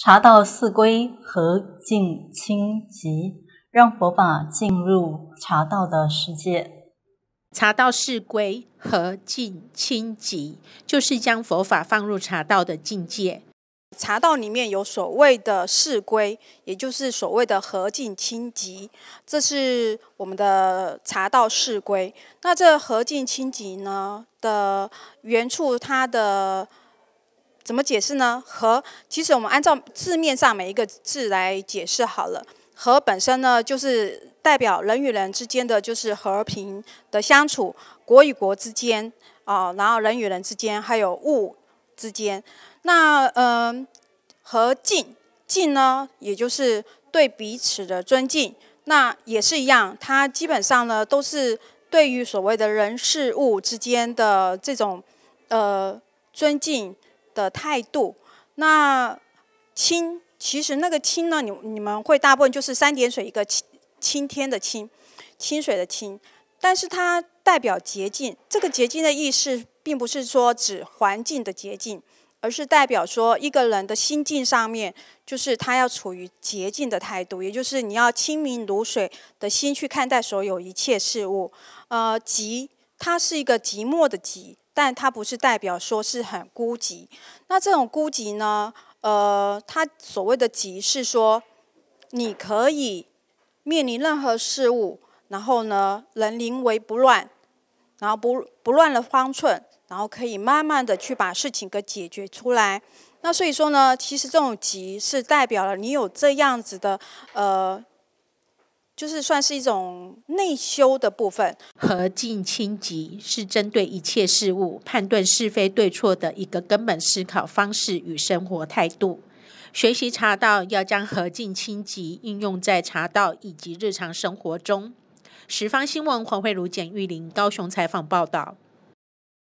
茶道四归和静清寂，让佛法进入茶道的世界。茶道四归和静清寂，就是将佛法放入茶道的境界。茶道里面有所谓的四归，也就是所谓的和静清寂，这是我们的茶道四归。那这和静清寂呢的原处，它的怎么解释呢？和其实我们按照字面上每一个字来解释好了。和本身呢，就是代表人与人之间的就是和平的相处，国与国之间啊，然后人与人之间，还有物之间。那嗯，和敬敬呢，也就是对彼此的尊敬。那也是一样，它基本上呢，都是对于所谓的人事物之间的这种呃尊敬。的态度，那清其实那个清呢，你你们会大部分就是三点水一个清清天的清，清水的清，但是它代表洁净。这个洁净的意思，并不是说指环境的洁净，而是代表说一个人的心境上面，就是他要处于洁净的态度，也就是你要清明如水的心去看待所有一切事物。呃，即，它是一个寂寞的即。但它不是代表说是很孤寂，那这种孤寂呢？呃，它所谓的寂是说，你可以面临任何事物，然后呢，人临危不乱，然后不不乱了方寸，然后可以慢慢的去把事情给解决出来。那所以说呢，其实这种寂是代表了你有这样子的呃。就是算是一种内修的部分。和敬清极是针对一切事物判断是非对错的一个根本思考方式与生活态度。学习茶道要将和敬清极应用在茶道以及日常生活中。十方新闻黄慧茹、简玉玲高雄采访报道。